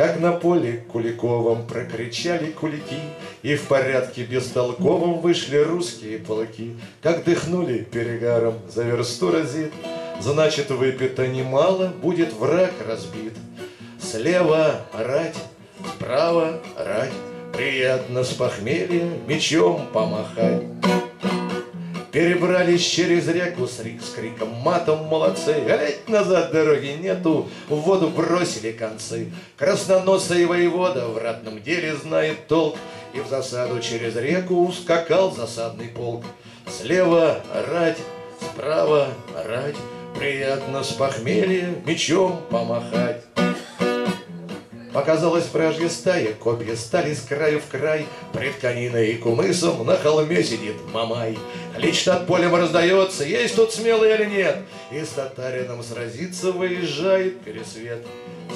Как на поле Куликовом прокричали кулики, И в порядке бестолковом вышли русские полки. Как дыхнули перегаром, за версту разит, Значит, выпито немало, будет враг разбит. Слева рать, справа рать, Приятно с похмелья мечом помахать. Перебрались через реку с, рик, с криком матом молодцы, Глядь назад дороги нету, в воду бросили концы. Красноносый воевода в ратном деле знает толк, И в засаду через реку ускакал засадный полк. Слева рать, справа рать, Приятно с похмелья мечом помахать. Показалась вражья стая, копья стали с краю в край, Пред кониной и кумысом на холме сидит Мамай. Клич над полем раздается, есть тут смелый или нет, И с татарином сразиться выезжает пересвет.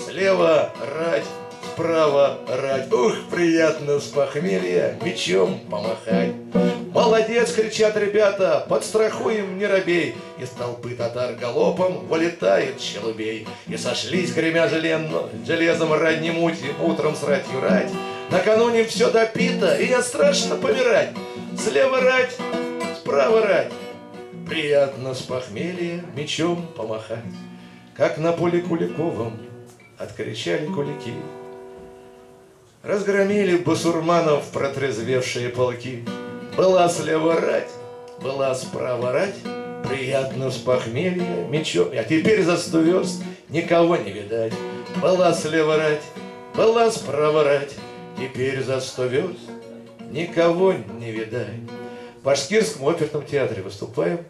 Слева рать, справа рать, ух, приятно с похмелья мечом помахать. Молодец, кричат ребята, подстрахуем, не робей. Из толпы татар галопом вылетает челубей. И сошлись, гремя желенно, железом ранним утром с ратью рать. Накануне все допито, и не страшно помирать. Слева рать, справа рать. Приятно с похмелья мечом помахать. Как на поле Куликовом откричали кулики. Разгромили басурманов протрезвевшие полки. Была слева рать, была справа рать, Приятно с похмелья мечом, А теперь за сто верст никого не видать. Была слева рать, была справа рать, Теперь за сто верст никого не видать. В Башкирском оперном театре выступаем